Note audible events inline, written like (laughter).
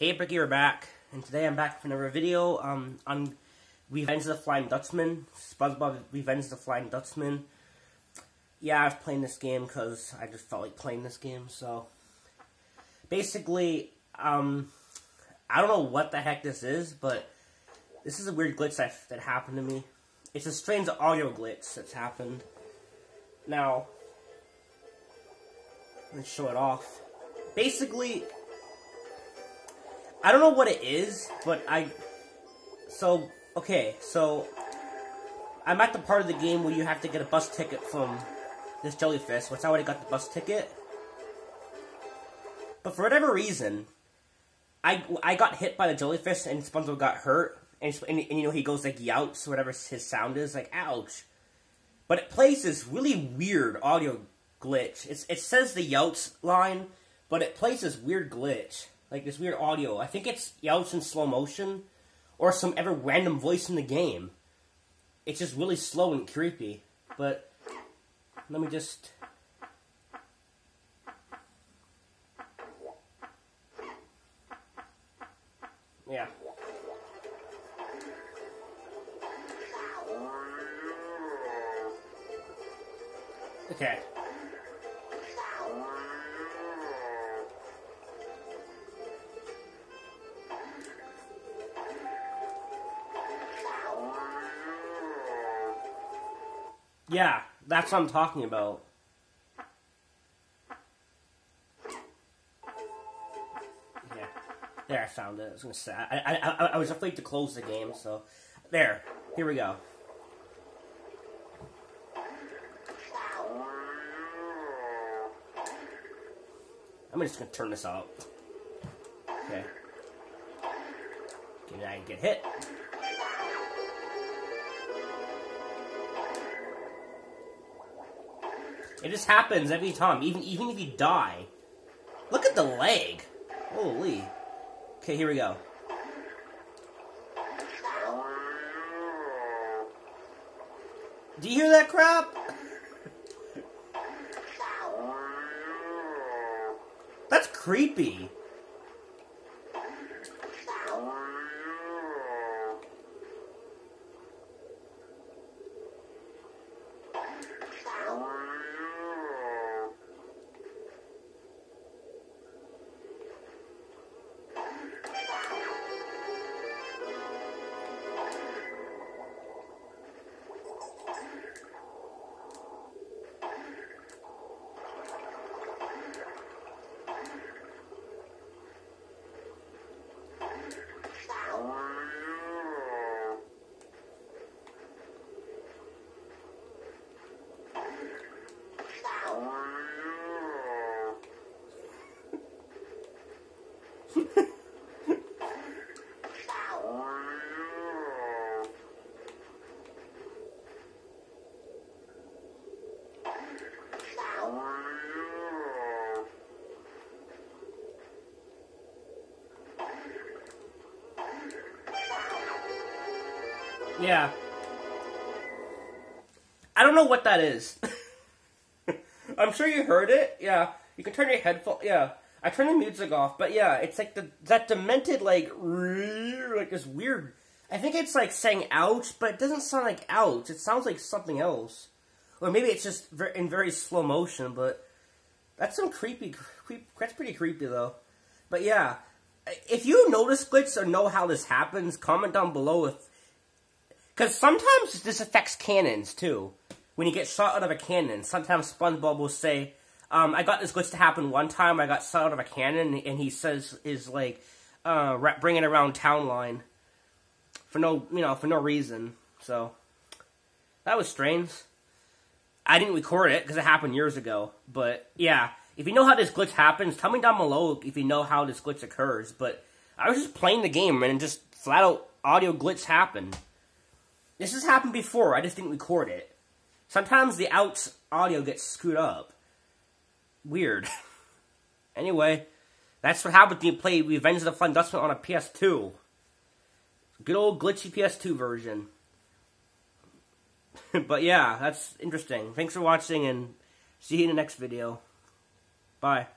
Hey, Bricky, we're back, and today I'm back for another video um, on Revenge of the Flying Dutchman, SpongeBob Revenge of the Flying Dutchman. Yeah, I was playing this game because I just felt like playing this game, so... Basically, um, I don't know what the heck this is, but this is a weird glitch that, that happened to me. It's a strange audio glitch that's happened. Now, let's show it off. Basically, I don't know what it is, but I... So, okay, so... I'm at the part of the game where you have to get a bus ticket from this jellyfish, which I already got the bus ticket. But for whatever reason, I, I got hit by the jellyfish and SpongeBob got hurt. And, and, and, you know, he goes like youts, whatever his sound is, like, ouch. But it plays this really weird audio glitch. It's, it says the youts line, but it plays this weird glitch. Like this weird audio. I think it's youts in slow motion. Or some ever random voice in the game. It's just really slow and creepy. But, let me just... Yeah. Okay. Yeah, that's what I'm talking about. Yeah. There, I found it. I was gonna say, I, I, I, I was afraid to close the game, so... There. Here we go. I'm just gonna turn this out. Okay. Can I get hit. It just happens every time, even even if you die. Look at the leg. Holy. Okay, here we go. Do you hear that crap? (laughs) That's creepy. Yeah. I don't know what that is. (laughs) I'm sure you heard it. Yeah. You can turn your headphone. Yeah. I turned the music off, but yeah, it's like the that demented like like this weird. I think it's like saying "ouch," but it doesn't sound like "ouch." It sounds like something else, or maybe it's just in very slow motion. But that's some creepy. Creep, that's pretty creepy though. But yeah, if you notice glitch or know how this happens, comment down below if because sometimes this affects cannons, too. When you get shot out of a cannon, sometimes SpongeBob will say, um, I got this glitch to happen one time, I got shot out of a cannon, and he says, is like, uh, bringing around town line. For no, you know, for no reason. So, that was strange. I didn't record it, because it happened years ago. But, yeah, if you know how this glitch happens, tell me down below if you know how this glitch occurs. But, I was just playing the game, and just flat out audio glitch happened. This has happened before, I just didn't record it. Sometimes the out audio gets screwed up. Weird. (laughs) anyway, that's what happened when you play Revenge of the Flying Dutchman on a PS2. Good old glitchy PS2 version. (laughs) but yeah, that's interesting. Thanks for watching and see you in the next video. Bye.